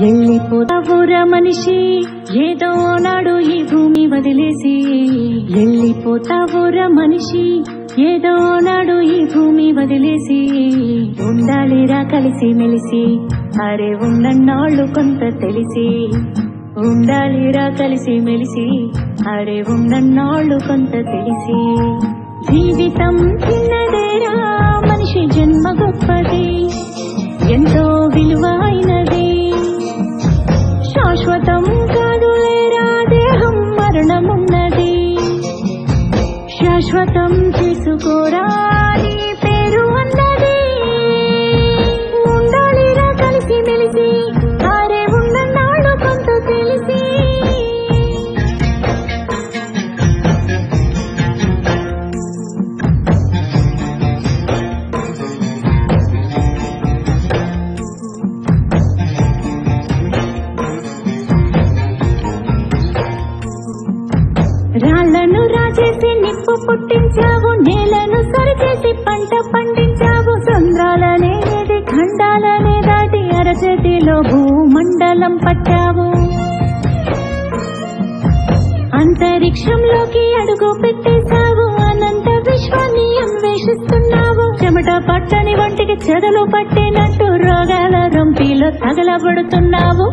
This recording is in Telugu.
వెళ్ళిపోతావురా మనిషి ఏదో నాడు ఈ భూమి వదిలేసి. వెళ్ళిపోతావురా మనిషి ఏదో నాడు ఈ భూమి వదిలేసి. ఉండాలిరా కలిసి మెలిసి అరే ఉన్నన్నాళ్ళు కొంత తెలిసి. ఉండాలిరా కలిసి మెలిసి అరే ఉన్నన్నాళ్ళు కొంత తెలిసి. జీవితం శాశ్వతం చేసుకోరా రాళ్ళను రాజేసి నిప్పు పుట్టించావు నేలను సరిచేసి పంట పండించావు. చంద్రాలనేది ఖండాలనే దాటి అరచేతిలో భూమండలం పట్టావు. అంతరిక్షంలోకి అడుగు పెట్టేశావు అనంత విశ్వాన్ని అన్వేషిస్తున్నావు చెమట పట్టని వంటికి చెదలు పట్టినట్టు రోగాల రొంపిలో తగలబడుతున్నావు.